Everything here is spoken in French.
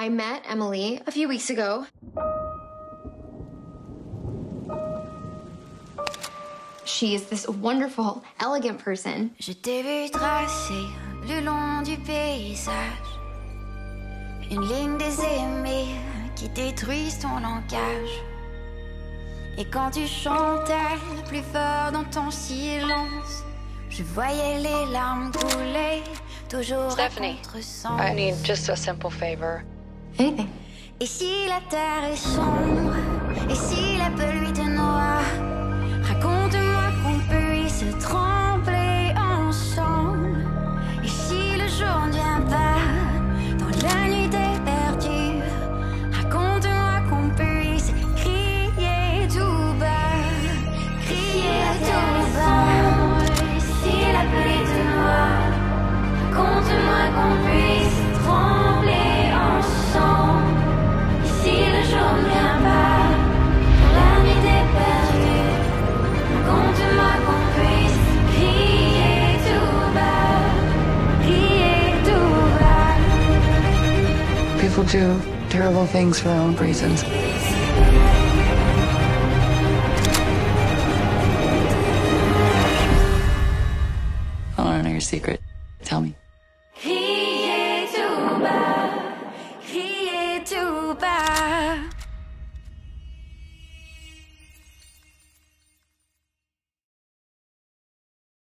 I met Emily a few weeks ago. She's this wonderful, elegant person. Je t'ai vu tracer le long du paysage une ligne des aimés qui détruisent ton langage. Et quand tu chantais plus fort dans ton silence, je voyais les larmes couler, toujours Stephanie, à contre-sens. I need just a simple favor. Anything. Et si la terre est sombre, et si la pluie People do terrible things for their own reasons. I want to know your secret. Tell me.